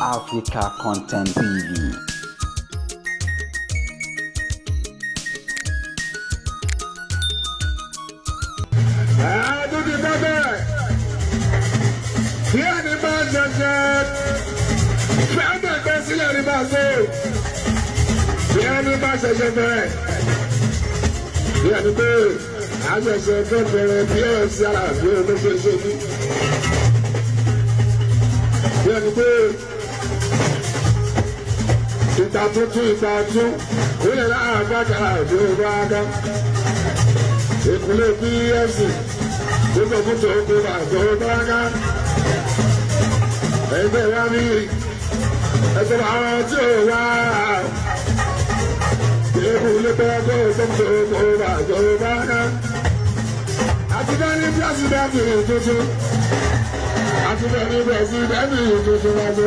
Africa Content TV. àdúgbò bẹ́ẹ̀ bí ẹni bá jẹjẹ fẹ́ẹ́ gbẹ sílẹ̀ ìtàkùtù ìtàkù ìlẹ̀ láàgbàkà àdúrógbáàgá. Ìpínlẹ̀ BFC gbogbogbò tó kó àdúrógbáàgá. Ẹgbẹ́ wa ní ẹgbẹ́ àwọn tí ò wá. Ìpínlẹ̀ BFC gbogbogbò tó kó àdúrógbáàgá. Àti bẹ́ẹ̀ ni pírẹ́sìdẹ́ntì a Àti bẹ́ẹ̀ ni pírẹ́sìdẹ́ntì tuntun wájú.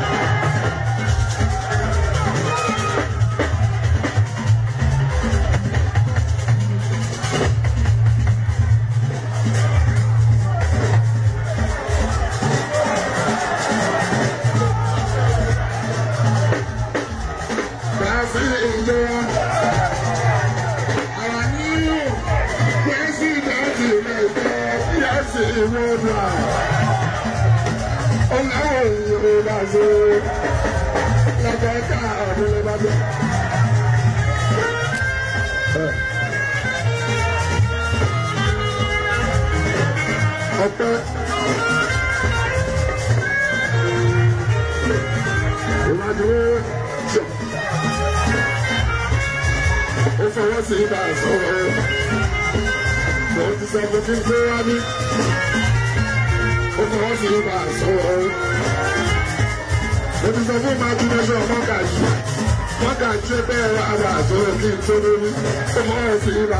ọpẹ́ ìwádìí ṣe ó fọwọ́ sí ibà sọ̀rọ̀ ó ti sọ pé kí n pé wá ní ó fọwọ́ sí ibà mọ́tà tí bẹ́ẹ̀ rà rà sọ́rọ́ kí n tó lórí ó mọ́ ọ̀sìn rà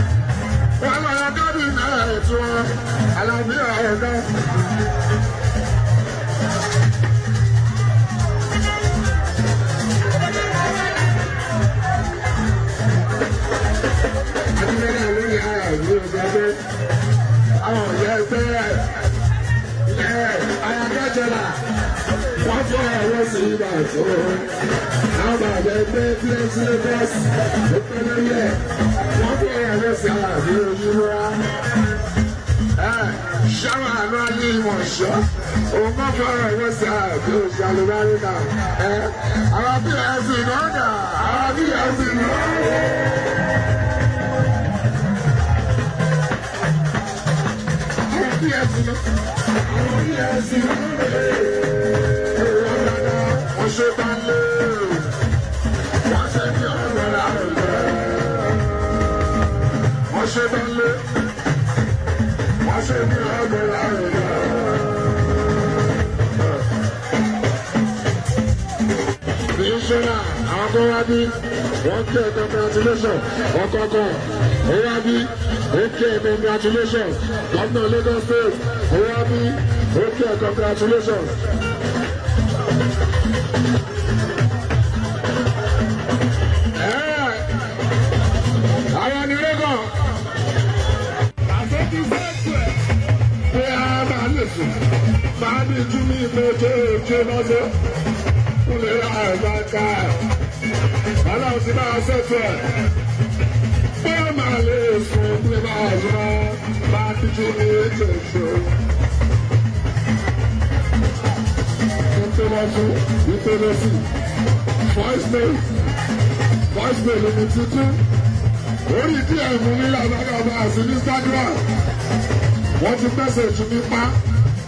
sọ Àlàbí Ayọ̀dé. adúmọ̀nà ló ní ara ìlú ọgbà pé àwọn ọ̀yà ẹgbẹ́ ẹ̀ ayakájọlá wọ́n fún ẹ̀rọ sí ibà tó àwọn bàbá ẹgbẹ́ bílẹ̀ sílẹ̀ bọ́ọ̀sì ó pẹ́ lórí Oh my God, what's that? ìwọ̀n ṣọ́ òun má fara ẹ̀rọ sáà bí o ṣe àlùbárí náà ẹ àwọn bí ẹ sì náà dà àwọn bí ẹ sì náà dà. Wọ́n ṣe bí ọ̀rọ̀. sẹ́là àwọn tó wá bí wọ́n kí ẹ congratulation ọ̀kọ̀ọ̀kan ó wá bí ó kí ẹ congratulation gómìnà Lagos State ó wá bí ó kí ẹ congratulation. Bàbá mi jú lọ́sẹ̀ kúlẹ̀ àgbàkà aláwọ̀ ti bá a sẹ́tọ̀ ẹ̀ pé màá lè sùn kúlẹ̀ bá a yọ bá a díjú ní ètò ìṣòro. Ìpèlọ́tù ìpèlọ́tù voice mail voice mail mi tuntun orí díẹ̀ mú nílẹ̀ àbákà bá a sí ní Instagram wọ́n ti pèsè ìtúmí pa.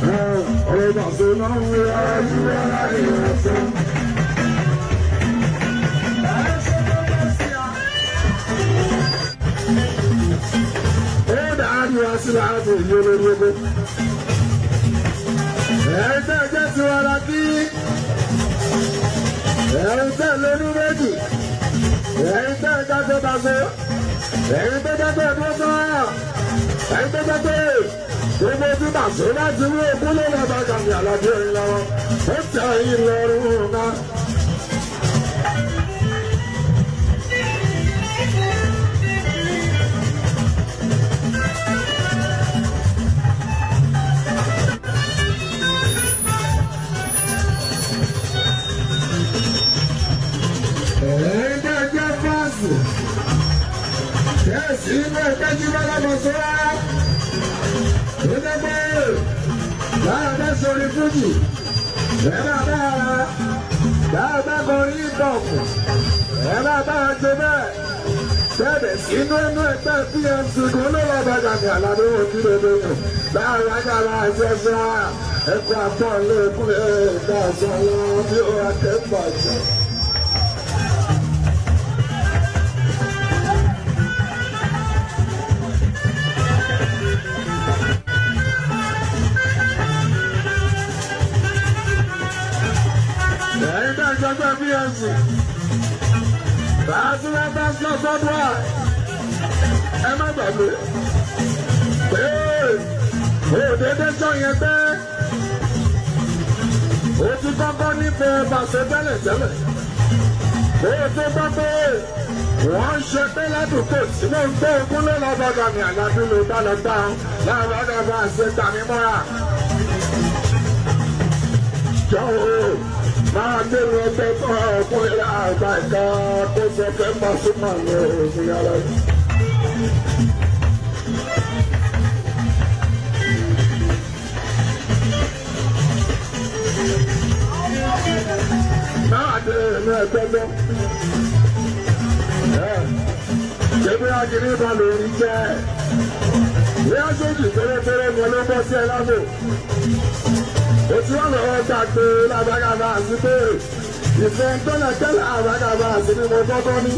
Hey, àti náà ń wé ẹ̀yìn ara ìrìn àjò. Ẹ̀dá àdìrà Hey, àti èyí olórúkọ. Hey, tẹ́ jẹ́ tiwa Hey, kí. Ẹ̀yin tẹ́ Hey, méjì. Ẹ̀yin tẹ́ dágbé dágbé. Ẹ̀yin tẹ́ dágbé dágbé. Ẹ̀yin tẹ́ dágbé gbogbo títà sí láti rí ogún lórí ọba kàmì àlàjì ẹ̀yìn lọ́wọ́ ó tẹ̀ ẹ̀yìn lọ́rùn náà. orí ìbọ̀kù ẹ bá bá a ṣe bẹ́ẹ̀ bẹ́ẹ̀ sínú inú ẹgbẹ́ pnc kò ló wà bàjá ní àlàbí wọn kí ló dé kù láàrin agbára àṣẹṣẹ ẹkọ àpọ̀ ńlẹ̀ ẹkùn ẹ̀ẹ́dá ọ̀sán wọn bí ó akẹ́kọ̀ọ́ àṣẹ. ẹgbẹ́ pnc bàtúrà pásítọ̀ sọ́dúrà ẹ má gbàgbé pé òdèdè sọ yẹn pé o ti kọ́kọ́ nífẹ̀ẹ́ pàṣẹ tẹ́lẹ̀ tẹ́lẹ̀ o ti gbọ́ pé wọ́n ń ṣe pé ládùúgbò tí mò ń gbé ogún lé lọ́dọọdọ ní àlàbí ló bá lọ gbà ń láàárọ̀ ọ̀dọ̀ bá ṣe tàmí mọ́ra. jọ̀wọ́ máa gbèrò ẹgbẹ́ tó ha ọkùnrin rà àgbà ìka kó sọ fẹ́ máa súnmọ́ àná òògùn yàrá yìí. Náàdé ẹ̀mí ẹ̀gbẹ́gbẹ́. Ṣébí Ajínigbà bá lórí jẹ́. Bí a ṣe jù pérépéré ni olóńgbò sí ẹ lábò òtí ọ̀rọ̀ ẹ gbàgbé lágbára máa ń gbé ìfẹ́ tẹ́lẹ̀tẹ́lẹ̀ àràgà máa sì ni mo kọ́kọ́ ní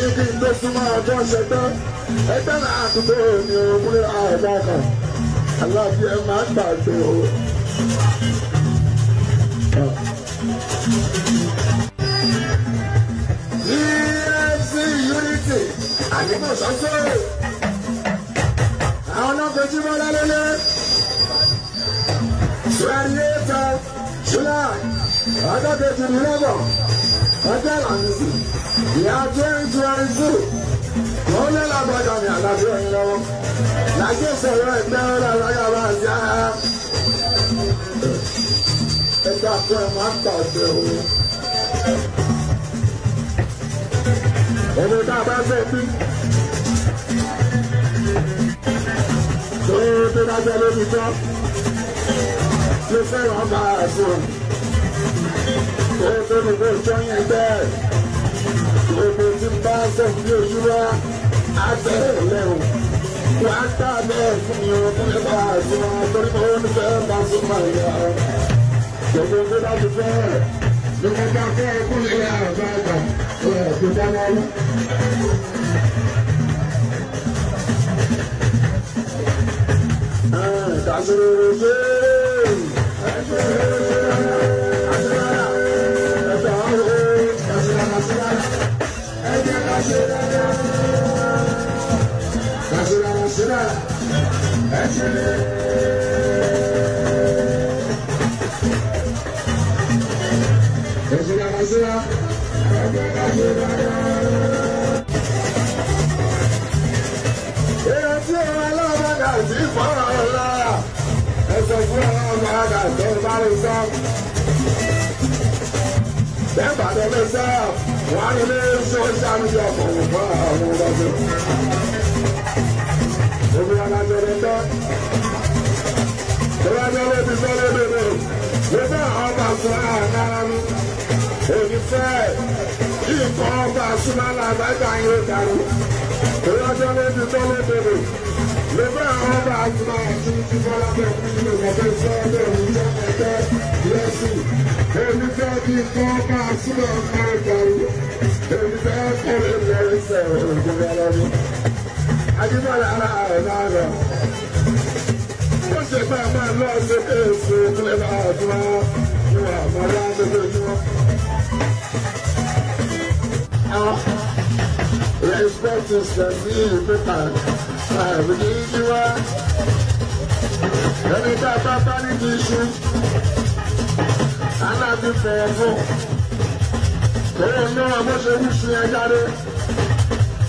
ibi tó súnmọ́ ọjọ́ ṣẹtẹ́ ẹgbẹ́ náà àtúntò ní òkúrè àìmọ́ aláàbí ẹ máa ń gbàgbé o. EFC unity àdìmọ̀ àwọn náà fojú mọ́ra lélẹ́. 28th July, other day to remember, other Lamisi, we are 2022. Wọ́n lé lágbàdàn ní àlàbí ẹ̀yin lọ́wọ́. Lájẹ́ ìṣẹ̀lẹ̀ ẹgbẹ́ ọ̀rọ̀ alága bá ń yá. Ẹgbẹ́ àpò ẹ̀ máa ń tà ọ̀sẹ̀ òun. Ẹni tá a bá fẹ́ bí. Tó tó dájọ́ lórí tán ló fẹ́ràn bá a sùn. Owó tó ní kó tó yẹn bẹ́ẹ̀. Gbogbo tí ń bá sẹ́kù lójú wa, á bẹ̀rẹ̀ lẹ́hùn. Wà á tà bẹ́ẹ̀ fún mi o, kí lè bá a sùn. Torí mo ń fẹ́ bá sùn máa yà. Gbogbo tó bá ti fẹ́ ló fẹ́ bá fẹ́ kú lè yà bá a gbà. Ó yẹ kó dáná lọ. Kàṣírò rẹ̀ ṣe é. Brasil. Everybody myself, why you live so down your phone? Everyone under the door. The other lady is all I got you down. The other lady is all over the Without all that smell, if you fall out of the blessing. Every time you call my small my body. Every time for the blessing. Adimọ̀lá ara rẹ̀ lára. Ó ṣe pé a máa lọ sí èso ìpínlẹ̀ àdúrà ìwà àmọ́lá lójoojúmọ́. Respect is the real paper. Àbí kì í jí wá. Ẹni tá a bá bá ní kì í ṣe aláàbí fẹ̀rẹ̀ fún òun náà bó ṣe wú sí ẹ jáde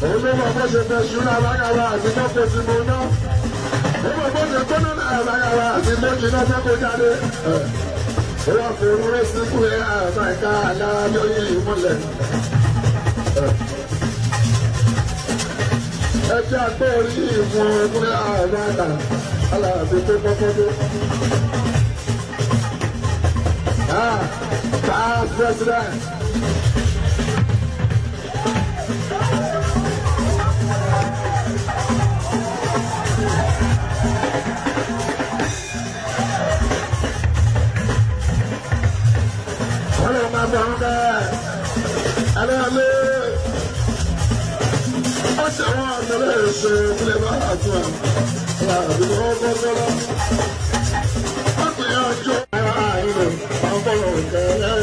òun ló mọ̀ bó ṣe fẹ́ ṣúná lágara àti mọ́tò tí mo ná òun mọ̀ bó ṣe gbóná náà lágara àti méjì náà fẹ́ kó jáde òun àfi ewúrẹ́ síkú ẹ àbá ìka alára lórí ìmúlẹ̀. ẹ jẹ́ àgbọ̀ orí ìmọ̀ ẹgbẹ́ àbá ìka alára àti tó kọ́kọ́ dé. our president. ale ale ọsẹ wọn àtẹlẹ ẹsẹ kílẹ bá àtúwà wà àdúgbò ọgọgọlọ ọkùnrin àjọ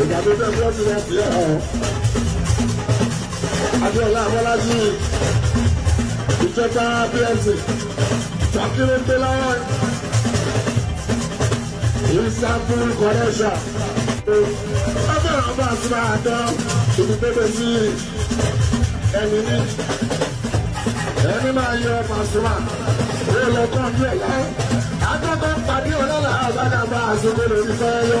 ìgbà tó tẹ́ fẹ́ fi wọ́n fi hàn. Adéọlá Abọ́lájí ìjọba BNC Ṣakiri Gbéláwọ́ ìsàkùn kọ̀rẹ́ṣà. Ọbẹ̀ ọba àtúrà àtọ́ ìlú pépé sí ẹni ní. Ẹni máa yọ Pàṣípà yóò lọ kọ́ ọdún ẹ̀ láyé. Adọ́gbọ́n pàdé ọlọ́lá àbádàbà àṣekọ̀ lórí fẹ́ẹ́ yọ.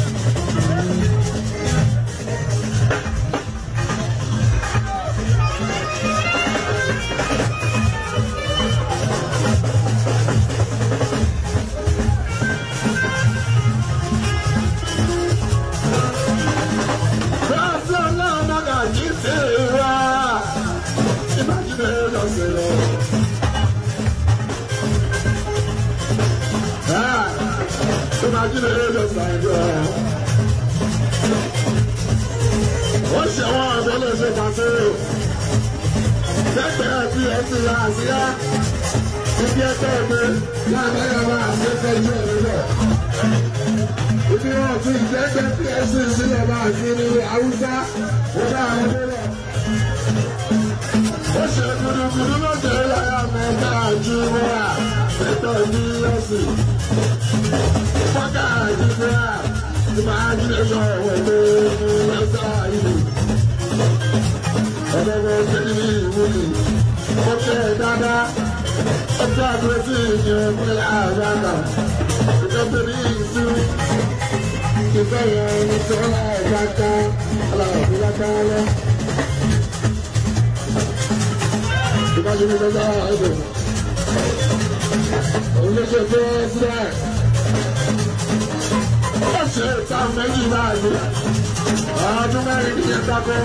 ṣe wọ́n ọ̀dọ́ lè ṣe kàṣe o. Lẹ́gbẹ̀ẹ́ bí ẹ ti ra àṣíyá. Ibi ẹgbẹ́ mi láàbẹ̀ yẹn máa ṣe fẹ́ ju ẹ̀mí lọ. Ibi wọn ti ìgbẹ́gbẹ́ bí ẹ sì sílẹ̀ máa ṣe ní Haúsá. Mo bá àwọn ọmọ lọ. Ó ṣe gudugudu lóde lára mi náà ju wá. Ètò ní ọ̀sìn. Fọ́kà àdìgbà. Imagine your way, that's how you ẹ̀rẹ̀rẹ̀ sí ní ìwúlò ó tẹ̀ dáadáa ó tẹ̀ àdúró sí ìyẹn fún àràkà ìjọba ìsú ìfẹ́ yẹn ní sọ́lá ẹ̀dá kan aláwọ̀ fúlá kan lọ. ìbájú mi lọ́jọ́ àìbò òun ló ṣe fún ọ́ sílẹ̀ ṣe ìta méjì báyìí ọdún mẹ́rin ní ìtako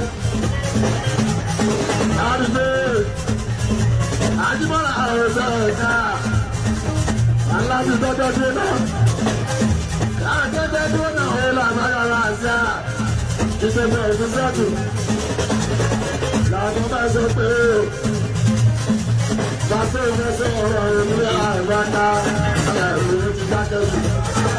àdìgbé àdìmọ́ra àròsọ ẹ̀ka alábìtọ́jọ́ dé náà káàkiri dúró náà ó lọ àgbàgbà àṣà ìṣẹ̀lẹ̀ ìfúnṣẹ́tù làwọn bá sọ pé bàtà ìfẹsẹ̀ ọ̀rọ̀ ìmúlẹ̀ àìbáta ẹ̀rù ti dákẹ́ sùn.